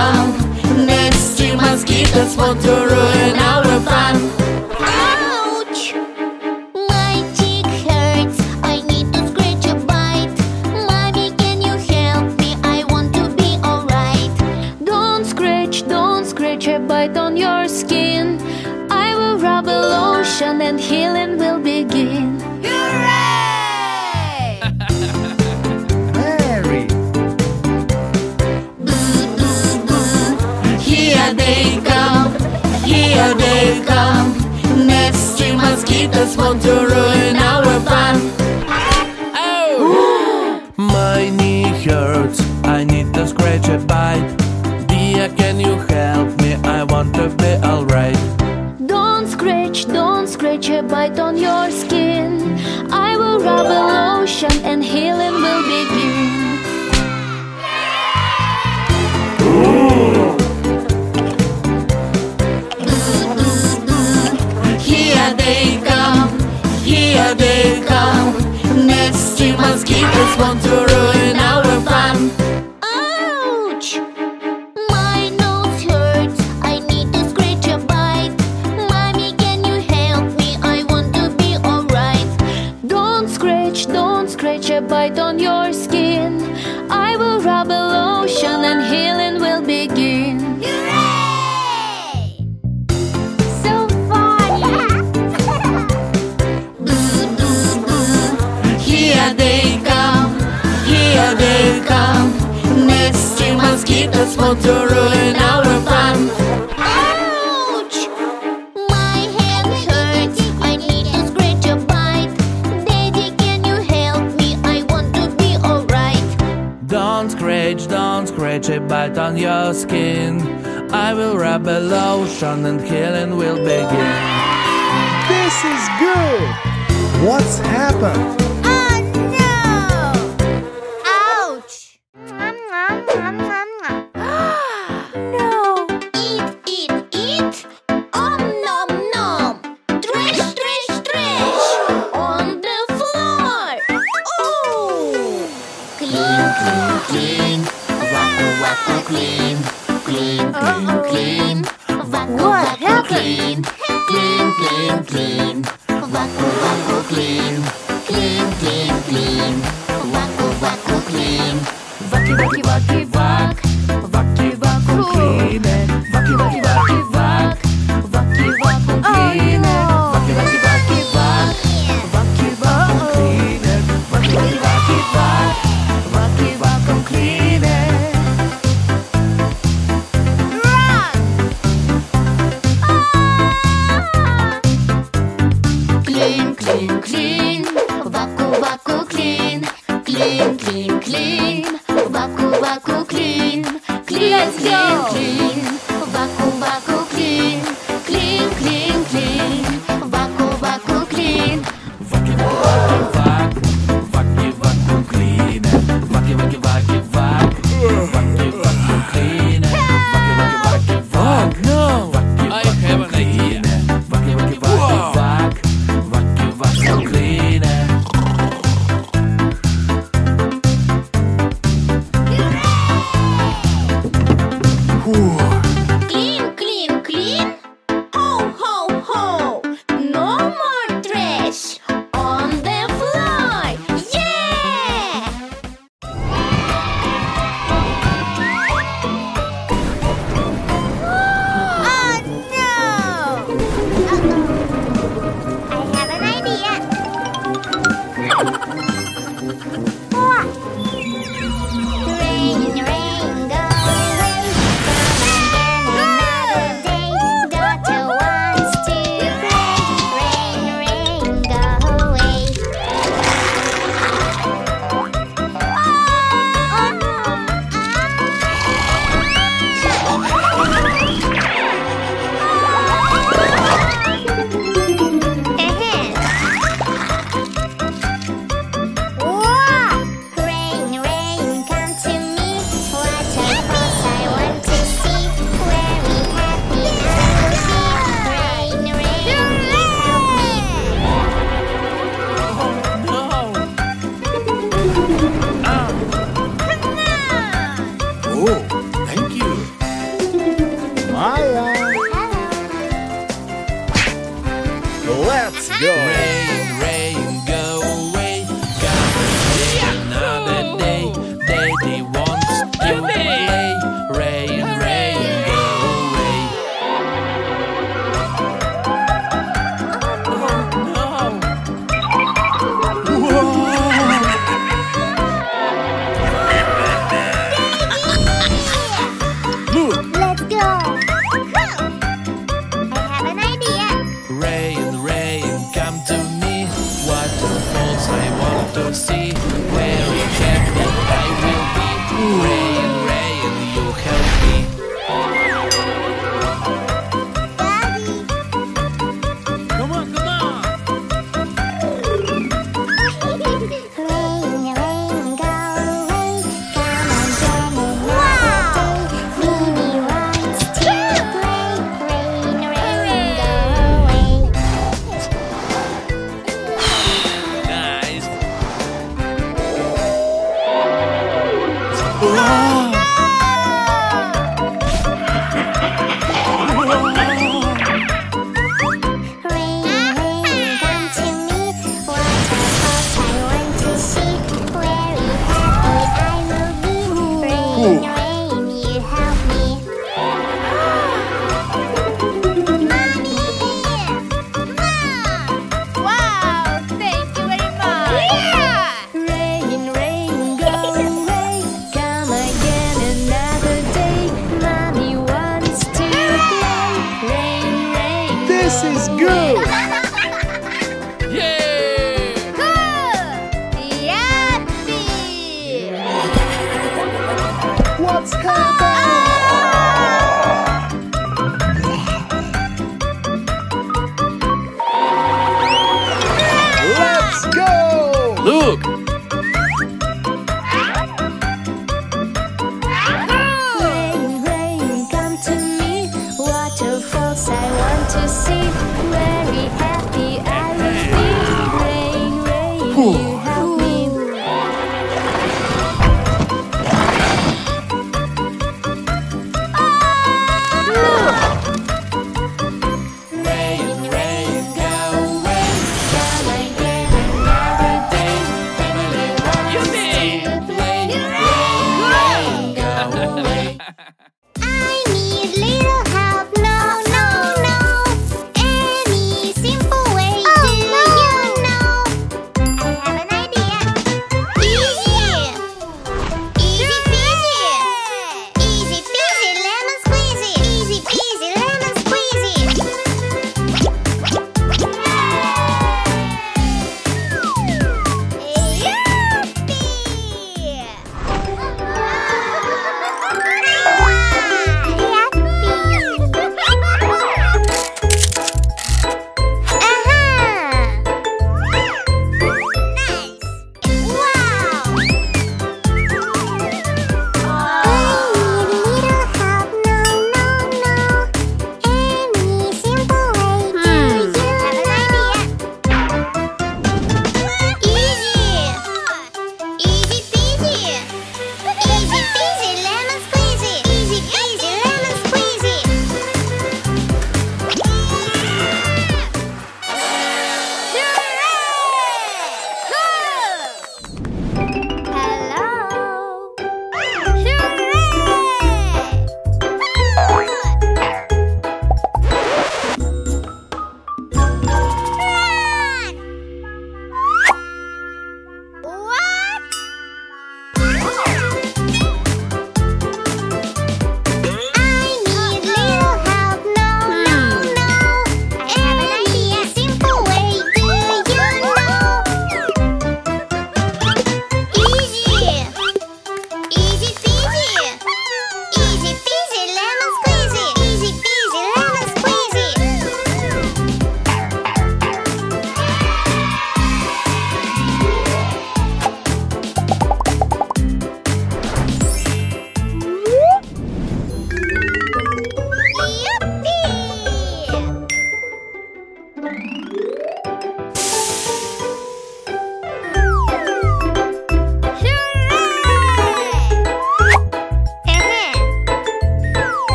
dumb. Nasty mosquitoes want to ruin our fun. Ouch! My cheek hurts. I need to scratch a bite. Mommy, can you help me? I want to be alright. Don't scratch, don't scratch a bite on your skin. I will rub lotion and healing will begin. they come. Nasty mosquitoes want to ruin our fun. one's double ocean and healing will begin. This is good. What's happened?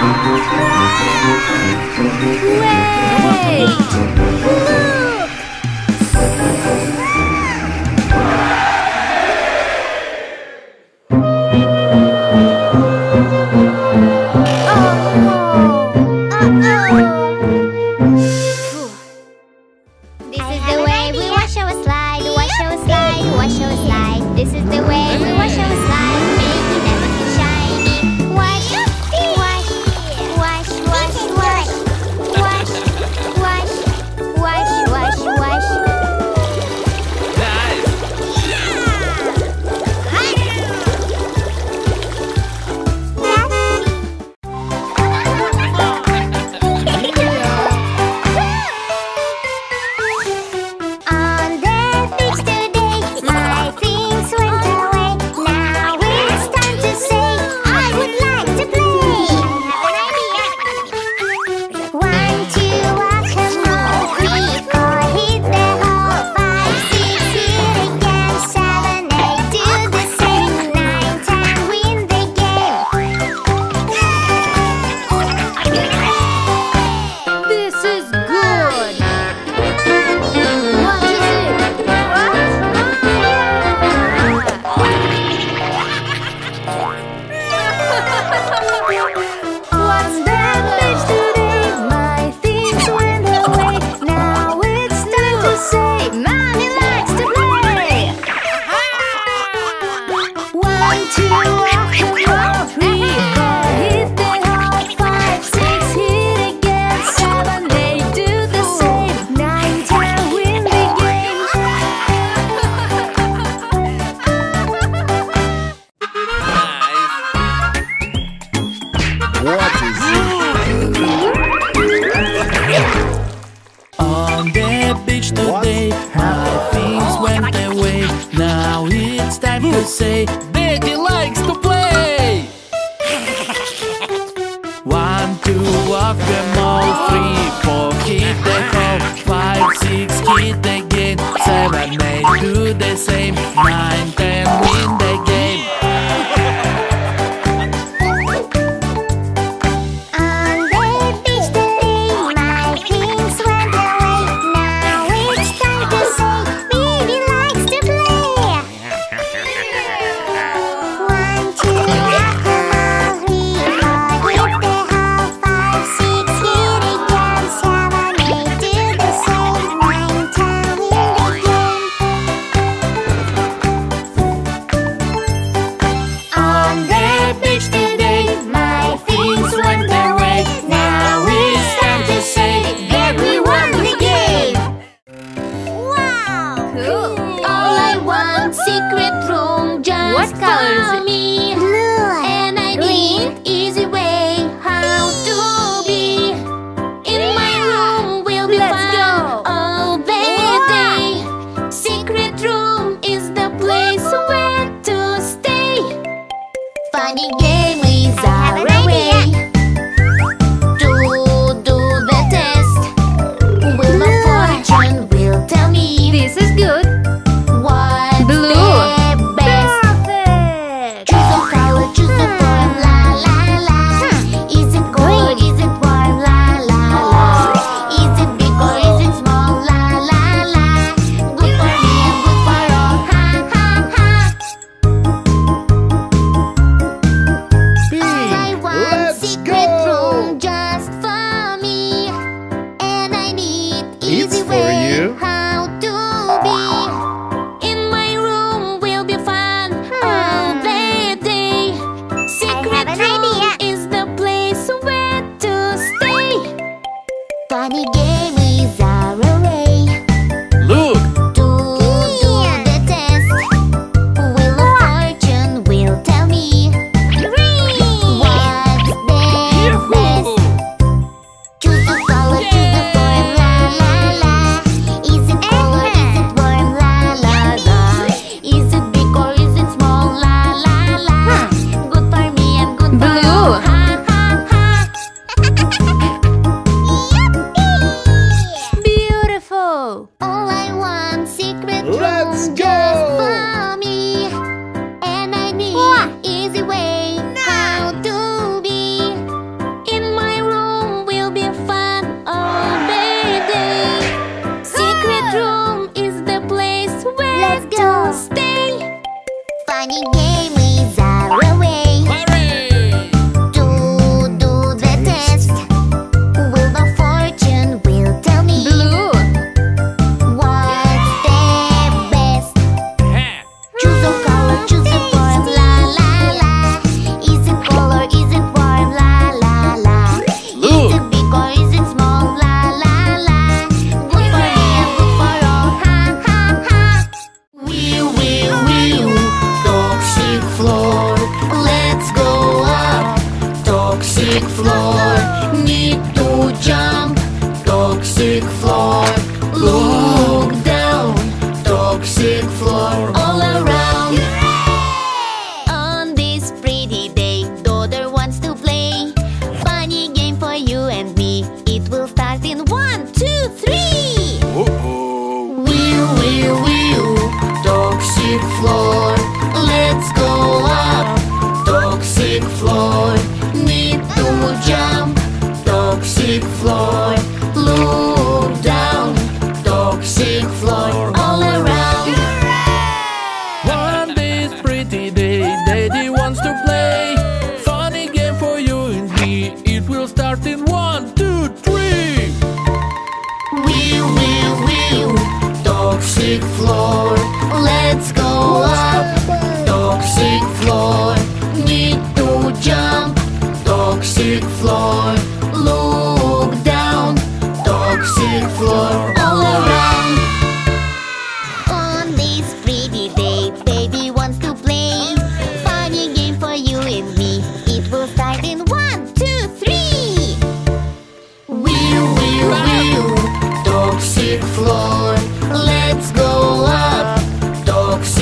Way. funny game.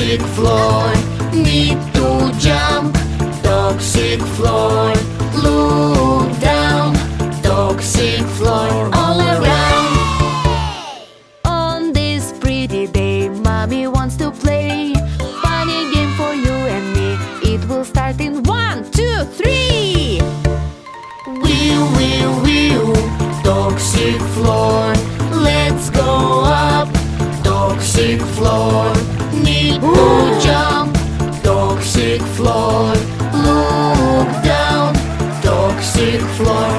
Toxic floor. Need floor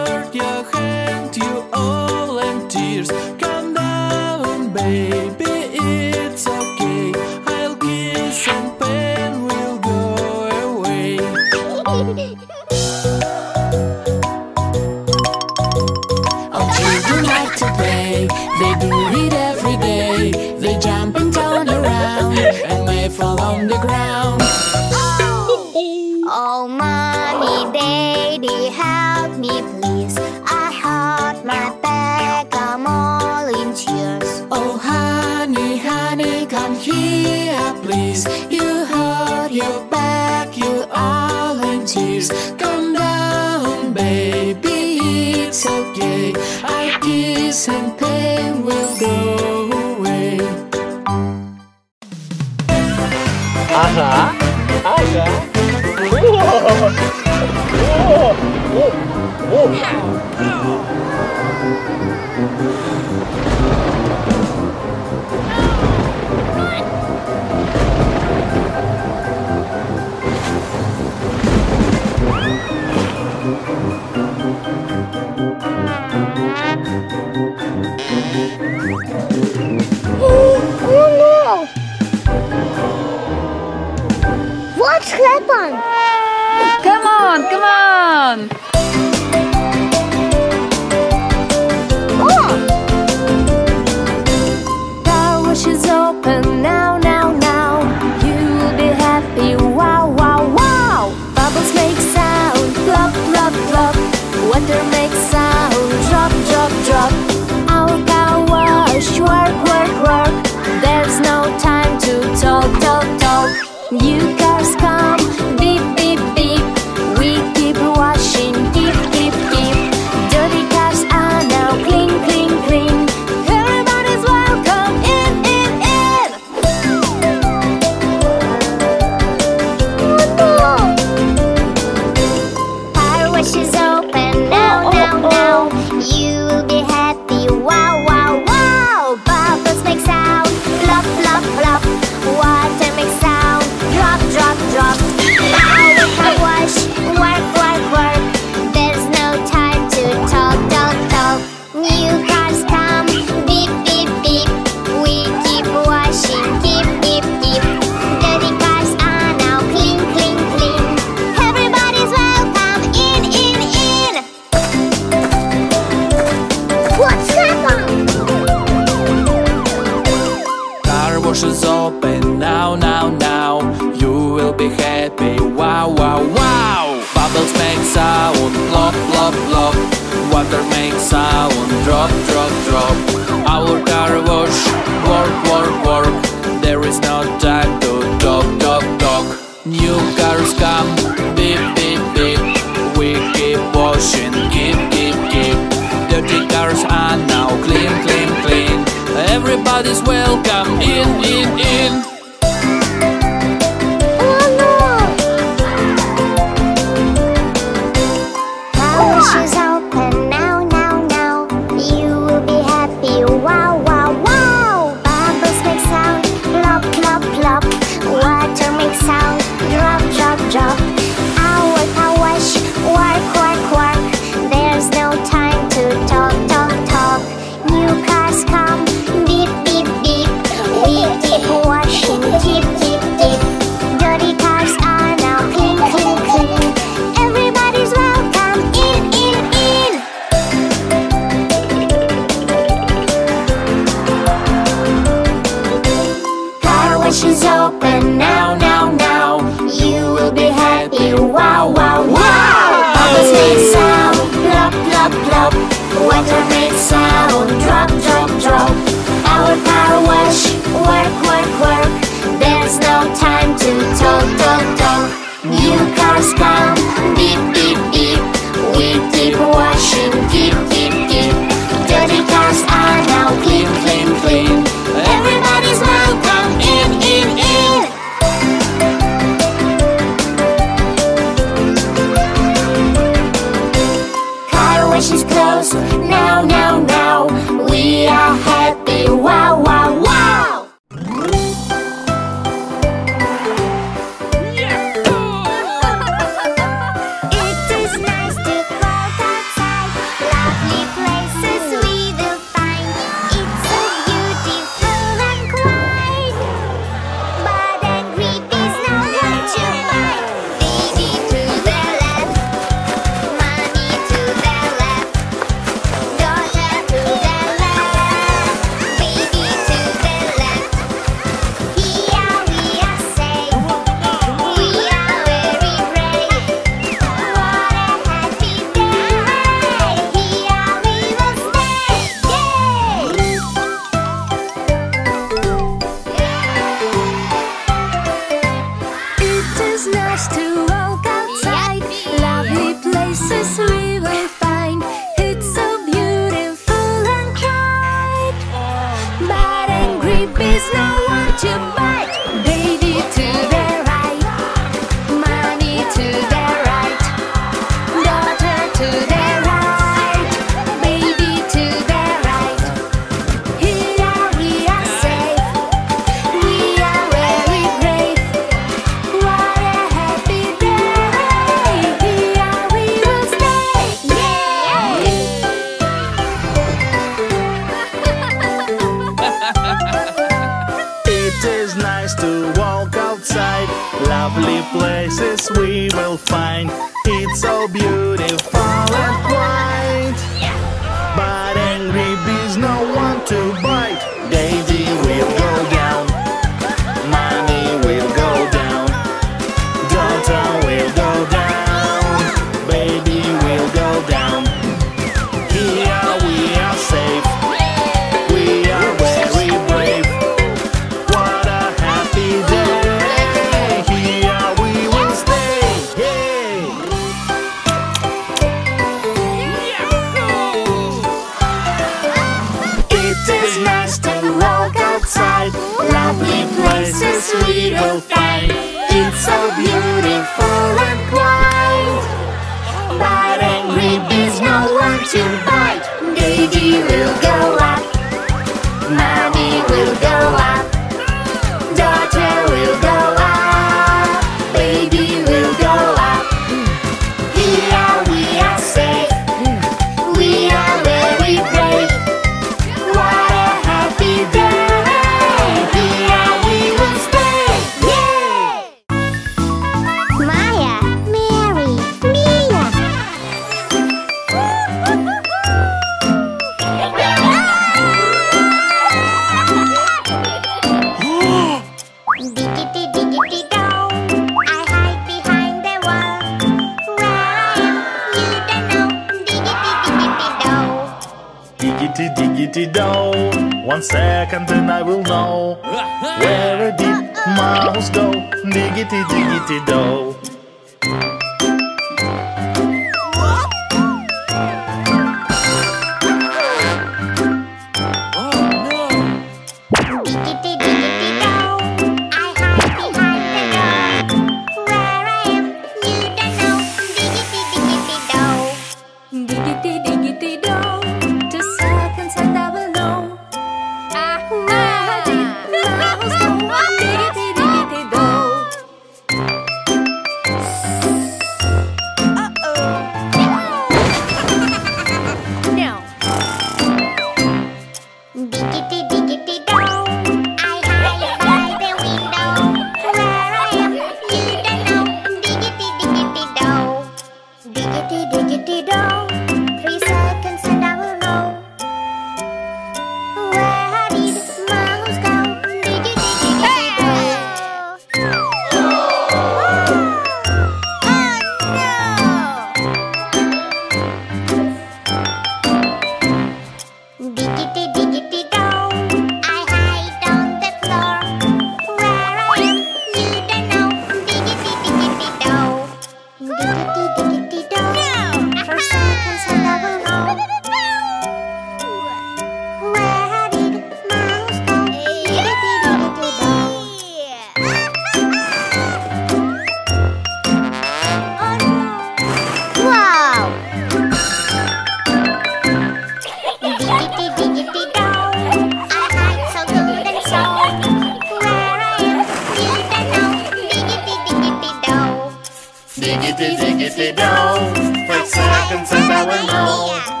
diggity do. Five seconds and I will know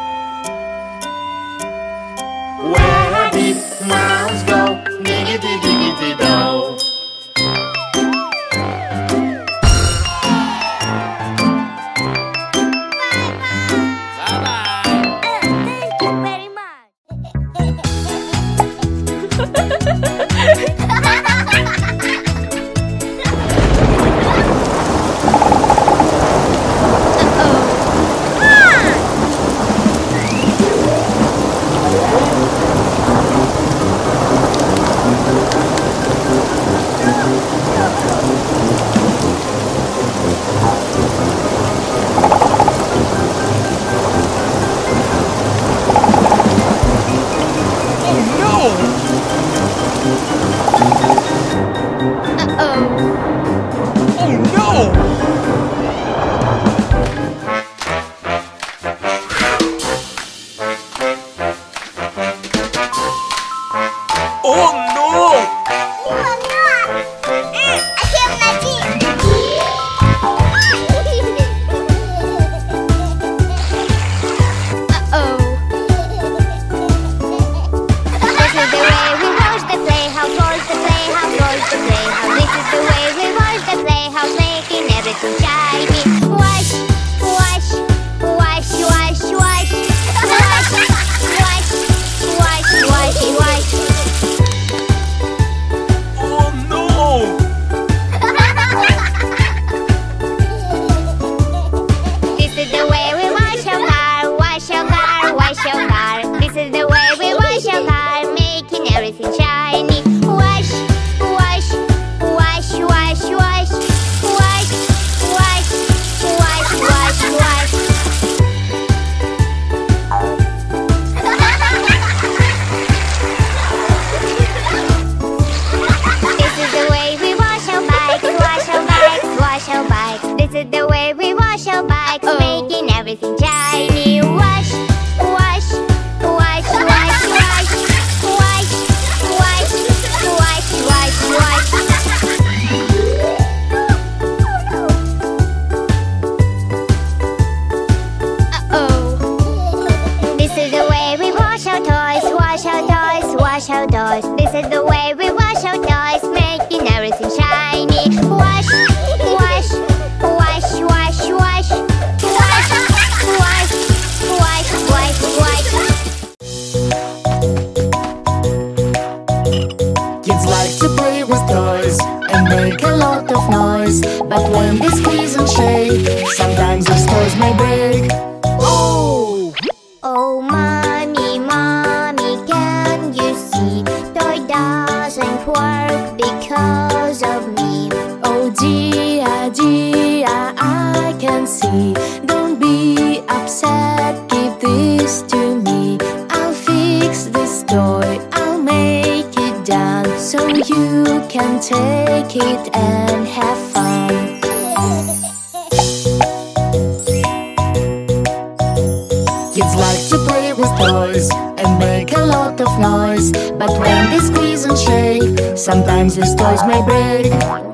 sometimes these toys may break.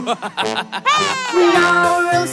No rules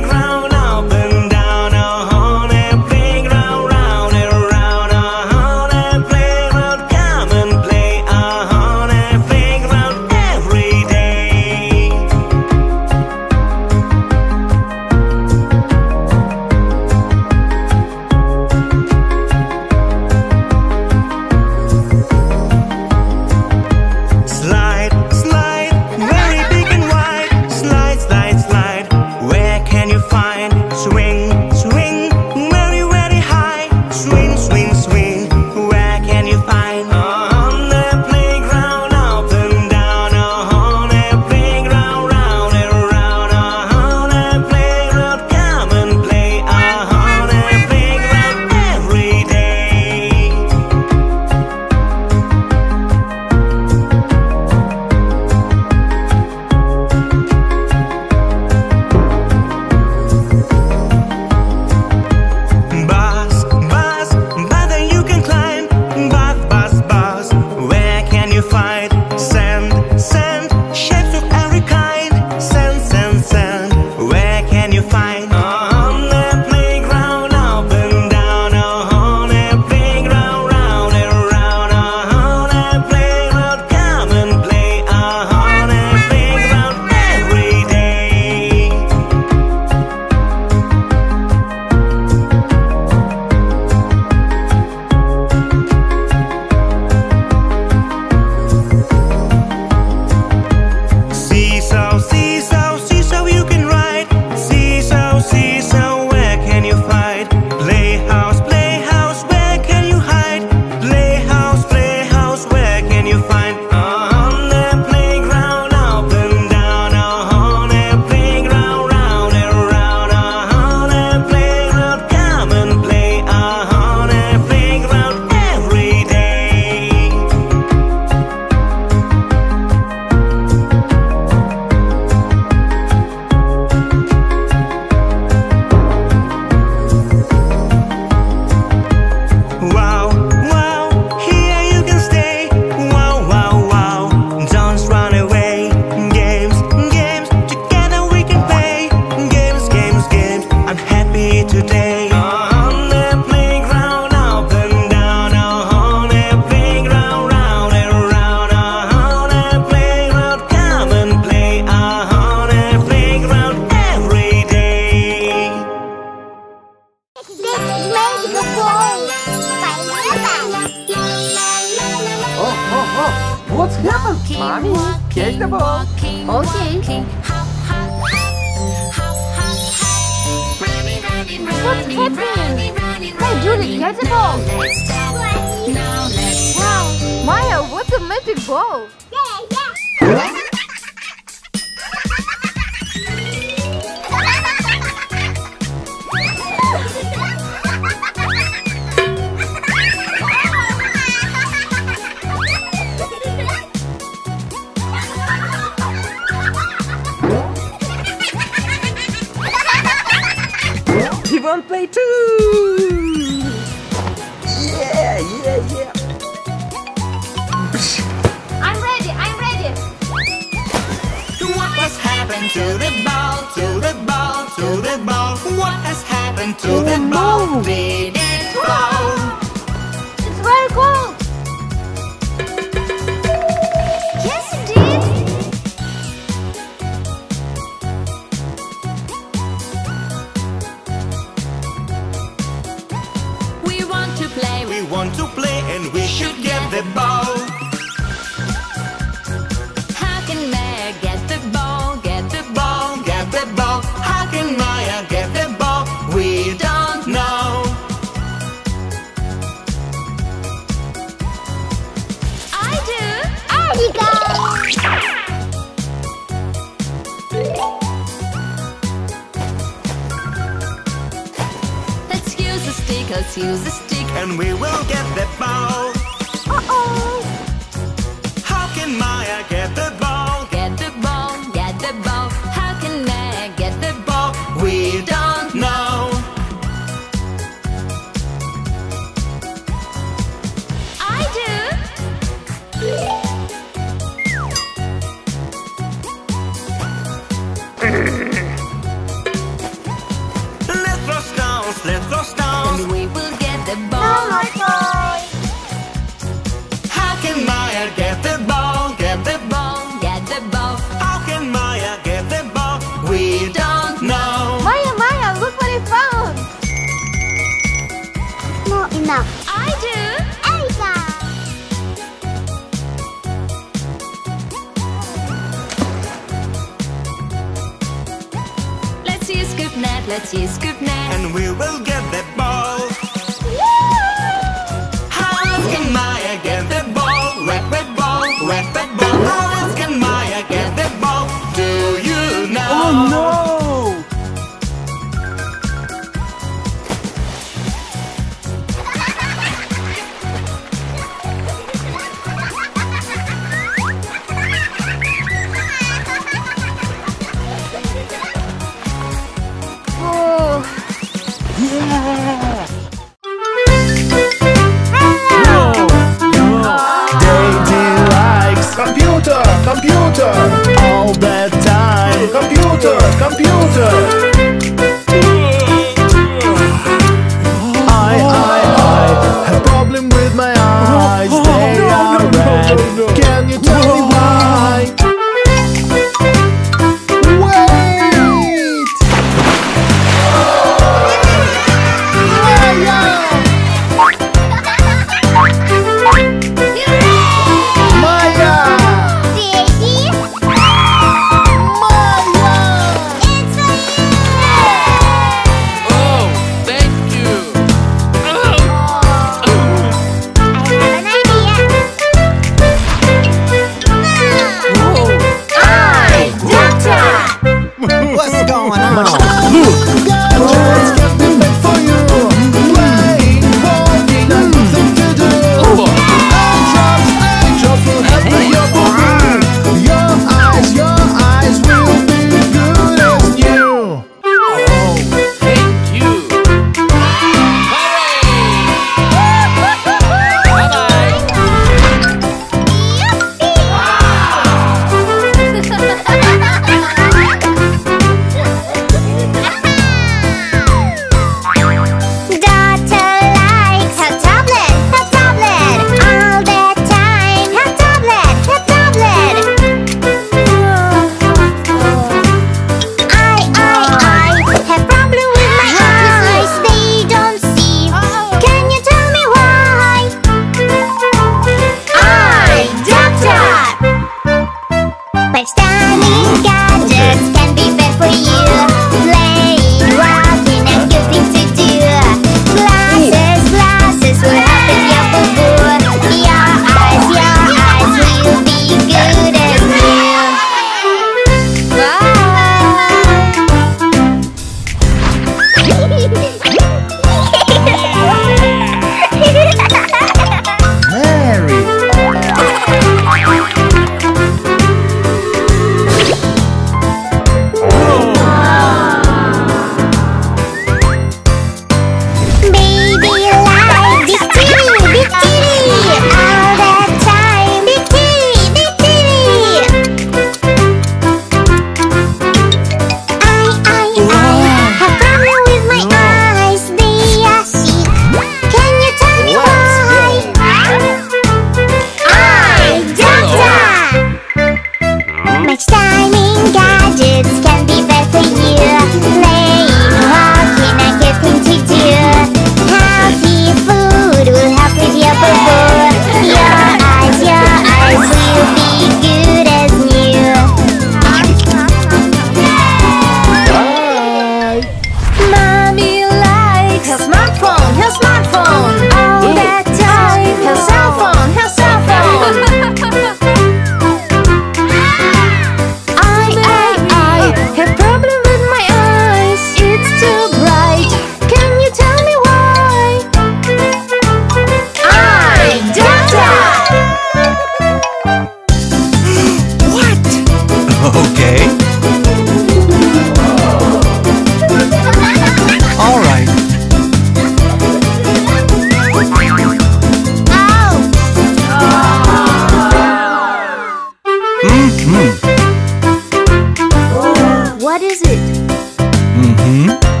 嗯。